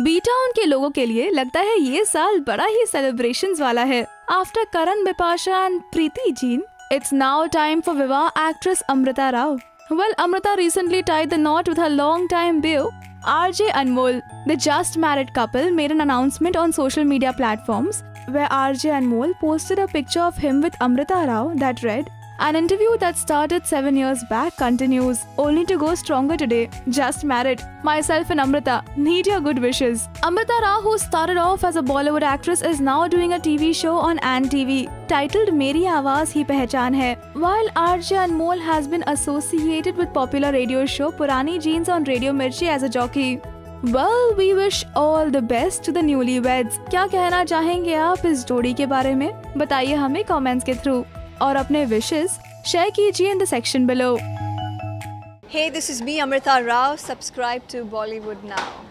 B town के लोगों के लिए लगता है ये साल बड़ा ही सेलिब्रेशन वाला है। After Karan Bipasha and Preity Gene it's now time for Vivah actress Amrita Rao well Amrita recently tie the knot with long time beau R J Anmol the just married couple made an announcement on social media platform way R J Anmol posted picture of him with Amrita Rao that read an interview that started seven years back continues, only to go stronger today. Just married. Myself and Amrita need your good wishes. Amrita Rao, who started off as a Bollywood actress, is now doing a TV show on Ant TV titled Meri Awaaz Hi Pehchan Hai. While Arjun Anmol has been associated with popular radio show Purani Jeans on Radio Mirchi as a jockey. Well, we wish all the best to the newlyweds. क्या कहना चाहेंगे आप इस जोड़ी के बारे में बताइए हमें कमेंट्स के थ्रू और अपने विशेष शेयर कीजिए in the section below hey this is me Amrita Rao subscribe to Bollywood now